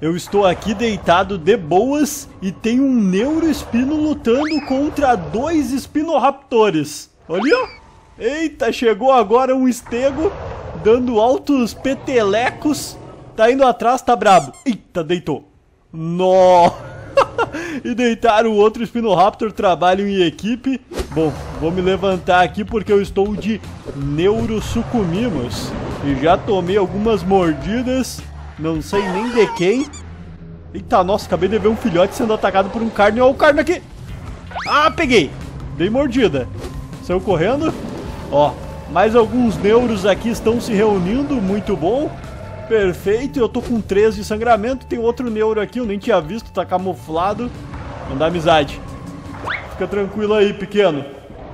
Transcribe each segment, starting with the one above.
Eu estou aqui deitado de boas e tem um neuroespino lutando contra dois espinoraptores. Olha, eita, chegou agora um estego dando altos petelecos. Tá indo atrás, tá brabo. Eita, deitou. Nó! e deitaram o outro Spinoraptor, trabalham em equipe. Bom, vou me levantar aqui porque eu estou de Neurosucumimos. E já tomei algumas mordidas, não sei nem de quem. Eita, nossa, acabei de ver um filhote sendo atacado por um carne. Olha o carne aqui. Ah, peguei. Dei mordida. Saiu correndo. Ó, mais alguns neuros aqui estão se reunindo, muito bom. Perfeito, eu tô com 3 de sangramento. Tem outro neuro aqui, eu nem tinha visto, tá camuflado. Mandar amizade. Fica tranquilo aí, pequeno.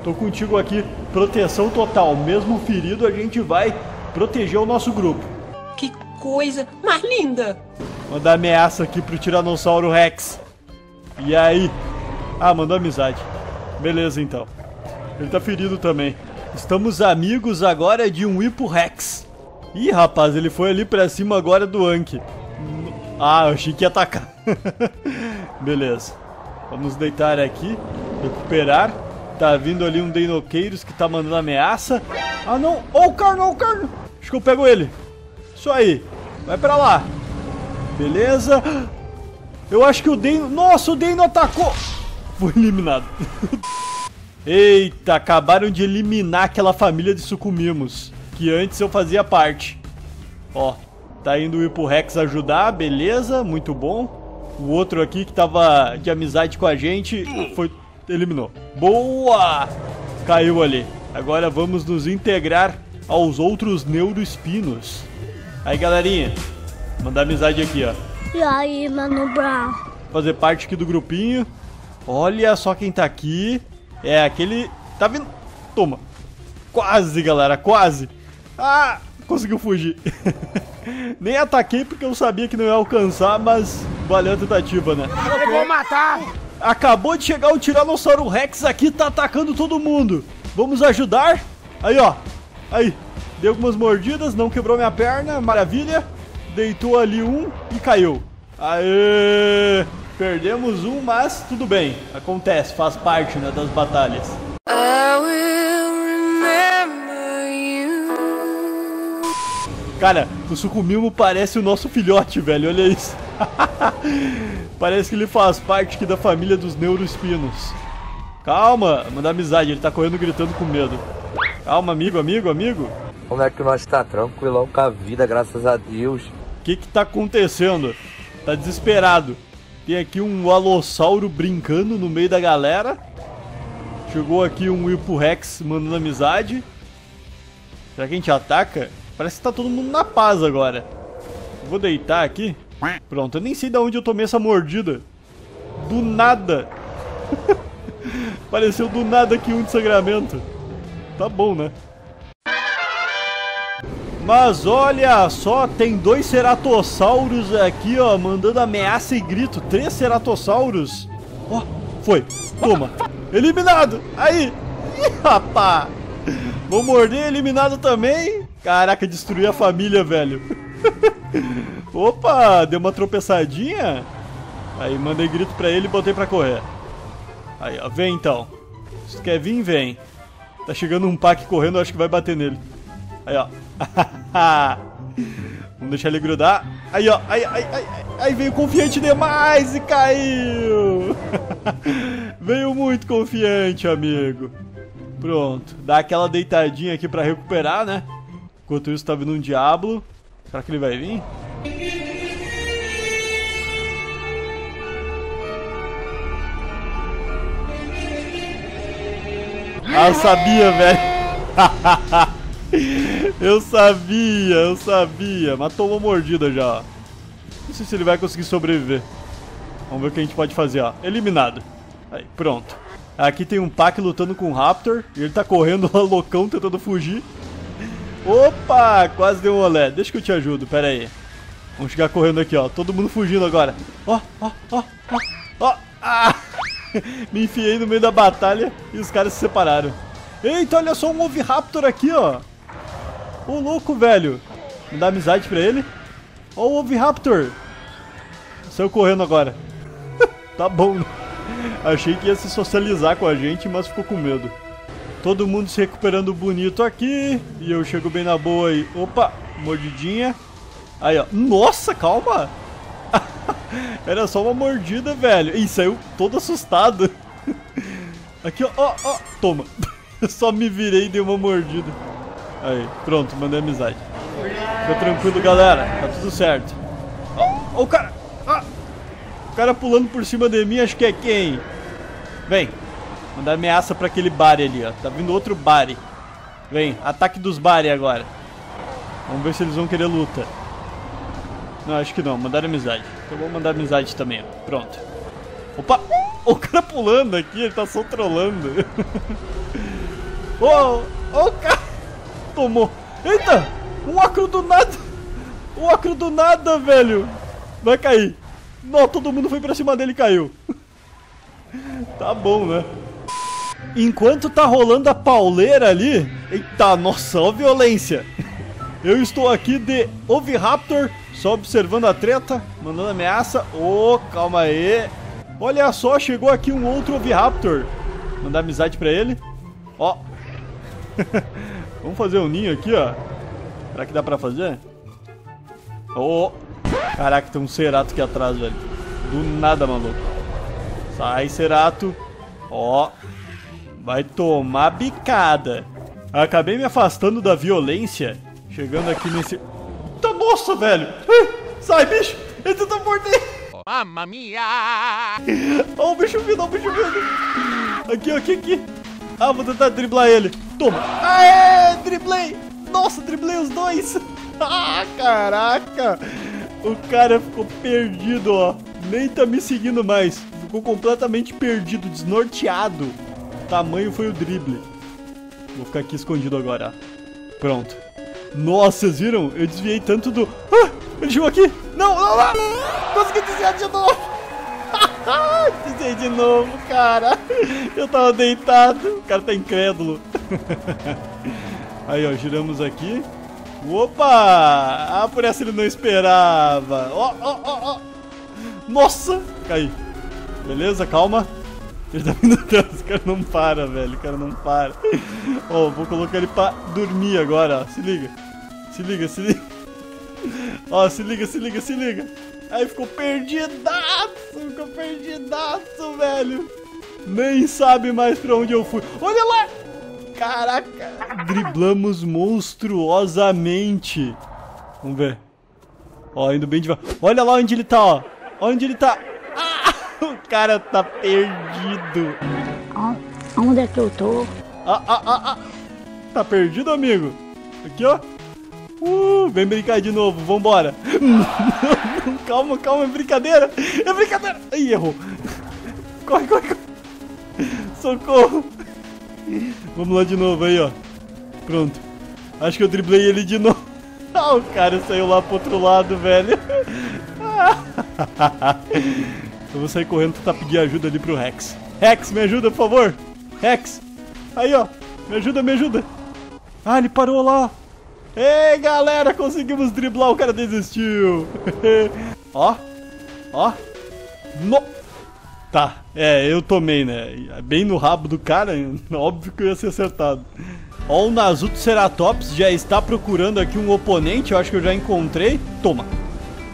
Tô contigo aqui. Proteção total. Mesmo ferido, a gente vai proteger o nosso grupo. Coisa mais linda! Mandar ameaça aqui pro Tiranossauro Rex. E aí? Ah, mandou amizade. Beleza, então. Ele tá ferido também. Estamos amigos agora de um Hippo Rex. Ih, rapaz, ele foi ali pra cima agora do Anki. Ah, eu achei que ia atacar. Beleza. Vamos deitar aqui. Recuperar. Tá vindo ali um Deinoqueiros que tá mandando ameaça. Ah, não. Oh, o Carno, oh, o Carno. Acho que eu pego ele. Isso aí. Vai pra lá. Beleza. Eu acho que o Deino... Nossa, o Deino atacou. Foi eliminado. Eita, acabaram de eliminar aquela família de sucumimos que antes eu fazia parte. Ó, tá indo ir pro Rex ajudar, beleza, muito bom. O outro aqui que tava de amizade com a gente foi eliminou. Boa! Caiu ali. Agora vamos nos integrar aos outros neuroespinos. Aí, galerinha, mandar amizade aqui, ó. E aí, Mano Brown? Fazer parte aqui do grupinho. Olha só quem tá aqui. É aquele... Tá vindo... Toma. Quase, galera, quase. Ah, conseguiu fugir. Nem ataquei porque eu sabia que não ia alcançar, mas valeu a tentativa, né? Eu vou matar! Acabou de chegar o Tiranossauro Rex aqui, tá atacando todo mundo. Vamos ajudar? Aí, ó. Aí. Deu algumas mordidas, não quebrou minha perna, maravilha. Deitou ali um e caiu. Aê! Perdemos um, mas tudo bem. Acontece, faz parte né, das batalhas. Cara, o Sucumimo parece o nosso filhote, velho. Olha isso. parece que ele faz parte aqui da família dos neuroespinos. Calma, manda amizade. Ele tá correndo gritando com medo. Calma, amigo, amigo, amigo. Como é que nós tá tranquilão com a vida, graças a Deus. O que que tá acontecendo? Tá desesperado. Tem aqui um alossauro brincando no meio da galera. Chegou aqui um Hippo Rex mandando amizade. Será que a gente ataca? Parece que tá todo mundo na paz agora. Vou deitar aqui. Pronto, eu nem sei de onde eu tomei essa mordida. Do nada. Pareceu do nada aqui um de sangramento. Tá bom, né? Mas olha só, tem dois ceratossauros aqui, ó, mandando ameaça e grito. Três ceratossauros. Ó, foi. Toma. Eliminado. Aí. Ih, rapá. Vou morder eliminado também. Caraca, destruiu a família, velho. Opa, deu uma tropeçadinha. Aí, mandei grito pra ele e botei pra correr. Aí, ó, vem então. Se quer vir, vem. Tá chegando um pack correndo, acho que vai bater nele. Aí, ó. Vamos deixar ele grudar. Aí, ó. Aí, aí, aí, aí veio confiante demais e caiu. veio muito confiante, amigo. Pronto. Dá aquela deitadinha aqui pra recuperar, né? Enquanto isso, tá vindo um Diablo. Será que ele vai vir? Ah, eu sabia, velho. eu sabia, eu sabia. Mas tomou mordida já, Não sei se ele vai conseguir sobreviver. Vamos ver o que a gente pode fazer, ó. Eliminado. Aí, pronto. Aqui tem um Pack lutando com o Raptor. E ele tá correndo lá loucão, tentando fugir. Opa, quase deu um olé. Deixa que eu te ajudo, pera aí. Vamos chegar correndo aqui, ó. Todo mundo fugindo agora. Ó, ó, ó, ó, ó. Ah! Me enfiei no meio da batalha e os caras se separaram. Eita, olha só um Oviraptor aqui, ó. Ô, louco, velho. Me dá amizade pra ele. Ó o Oviraptor. saiu correndo agora. tá bom, né? Achei que ia se socializar com a gente, mas ficou com medo. Todo mundo se recuperando bonito aqui. E eu chego bem na boa aí. Opa, mordidinha. Aí, ó. Nossa, calma. Era só uma mordida, velho. Ih, saiu todo assustado. Aqui, ó, ó, ó. Toma. Só me virei e dei uma mordida. Aí, pronto, mandei amizade. Fica tranquilo, galera. Tá tudo certo. Ó, ó o cara. Ah, o cara pulando por cima de mim, acho que é quem? Vem. Mandar ameaça pra aquele Bari ali, ó. Tá vindo outro Bari. Vem, ataque dos Bari agora. Vamos ver se eles vão querer luta. Não, acho que não. Mandar amizade. Então vou mandar amizade também, ó. Pronto. Opa! O cara pulando aqui, ele tá só trolando. Ô, oh, oh, cara! Tomou. Eita! Um acro do nada! Um acro do nada, velho! Vai cair. Não, todo mundo foi pra cima dele e caiu. tá bom, né? Enquanto tá rolando a pauleira ali... Eita, nossa, ó violência! Eu estou aqui de Oviraptor, só observando a treta, mandando ameaça. Ô, oh, calma aí. Olha só, chegou aqui um outro Oviraptor. Mandar amizade pra ele. Ó. Vamos fazer um ninho aqui, ó. Será que dá pra fazer? Oh. Caraca, tem um Cerato aqui atrás, velho. Do nada, maluco. Sai, Cerato. Ó. Vai tomar bicada. Acabei me afastando da violência. Chegando aqui nesse... Tá, nossa, velho. Sai, bicho. Entra tá morto aí. Mamma mia! Ó, o bicho vindo, ó, o bicho vindo. Aqui, aqui, aqui. Ah, vou tentar driblar ele. Toma. Aê, driblei. Nossa, driblei os dois. Ah, caraca. O cara ficou perdido, ó. Nem tá me seguindo mais. Ficou completamente perdido, desnorteado. Tamanho foi o drible. Vou ficar aqui escondido agora. Pronto. Nossa, vocês viram? Eu desviei tanto do... Ah, ele chegou aqui. Não, não, não. Consegui desviar de novo. desviei de novo, cara. Eu tava deitado. O cara tá incrédulo. Aí, ó, giramos aqui. Opa! Ah, por essa ele não esperava. Ó, ó, ó, ó. Nossa! Caí. Beleza, calma. Ele tá vindo atrás, o cara não para, velho. O cara não para. Ó, vou colocar ele pra dormir agora, ó. Se liga. Se liga, se liga. Ó, se liga, se liga, se liga. Aí ficou perdidaço, ficou perdidaço, velho. Nem sabe mais pra onde eu fui. Olha lá! Caraca! Driblamos monstruosamente. Vamos ver. Ó, indo bem devagar. Olha lá onde ele tá, ó. Onde ele tá. Ah, o cara tá perdido. Onde é que eu tô? Ah, ah, ah, ah. Tá perdido, amigo? Aqui, ó. Uh, vem brincar de novo, vambora. calma, calma, é brincadeira. É brincadeira. Ih, errou. Corre, corre, corre. Socorro. Vamos lá de novo aí, ó. Pronto. Acho que eu driblei ele de novo. Ah, o cara saiu lá pro outro lado, velho. eu vou sair correndo tentar pedir ajuda ali pro Rex. Rex, me ajuda, por favor. Rex. Aí, ó. Me ajuda, me ajuda. Ah, ele parou lá. Ei, galera, conseguimos driblar, o cara desistiu. ó. Ó. No... Tá, é, eu tomei, né? Bem no rabo do cara, óbvio que eu ia ser acertado. Ó, o Nazuto Ceratops já está procurando aqui um oponente, eu acho que eu já encontrei. Toma,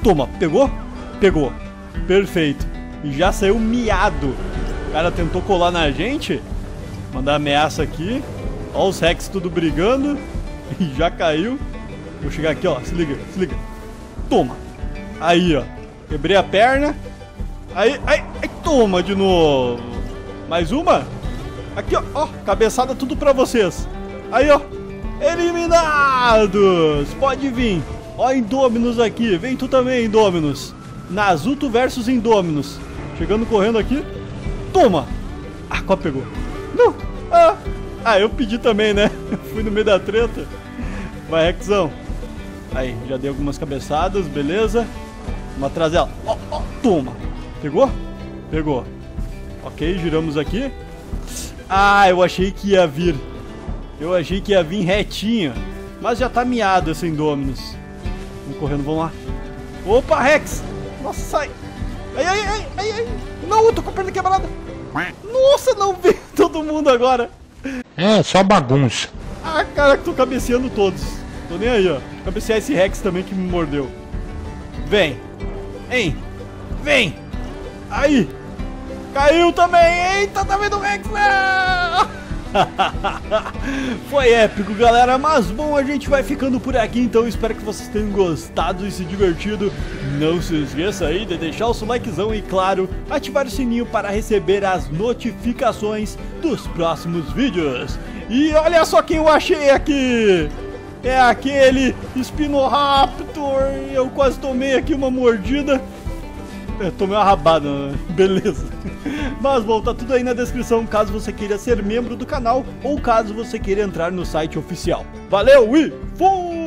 toma, pegou? Pegou, perfeito. E já saiu miado. O cara tentou colar na gente. Mandar ameaça aqui. Ó os Rex tudo brigando. E já caiu. Vou chegar aqui, ó, se liga, se liga. Toma. Aí, ó. Quebrei a perna. Aí, aí, aí, toma de novo. Mais uma? Aqui, ó, ó, cabeçada tudo pra vocês. Aí, ó, eliminados. Pode vir. Ó, Indominus aqui. Vem tu também, Indominus. Nazuto versus Indominus. Chegando correndo aqui. Toma. Ah, qual pegou? Não. Ah, ah, eu pedi também, né? Fui no meio da treta. Vai, Rexão. Aí, já dei algumas cabeçadas, beleza. Vamos atrás dela. Ó, ó, toma. Pegou? Pegou. Ok, giramos aqui. Ah, eu achei que ia vir. Eu achei que ia vir retinho. Mas já tá miado esse Indominus. Vamos correndo, vamos lá. Opa, Rex! Nossa, sai! Ai, ai, ai, ai, ai. Não, eu tô com a perna quebrada. Nossa, não vi todo mundo agora. É, só bagunça. Ah, cara, que tô cabeceando todos. Tô nem aí, ó. Cabecear esse Rex também que me mordeu. Vem. Hein. Vem. Aí. Caiu também. Eita, tá vendo o Rex? Não! Foi épico, galera. Mas bom, a gente vai ficando por aqui. Então espero que vocês tenham gostado e se divertido. Não se esqueça aí de deixar o seu likezão e, claro, ativar o sininho para receber as notificações dos próximos vídeos. E olha só quem eu achei aqui! É aquele Spinoraptor. Eu quase tomei aqui uma mordida. É, tomei uma rabada, né? beleza. Mas bom, tá tudo aí na descrição caso você queira ser membro do canal ou caso você queira entrar no site oficial. Valeu e fui!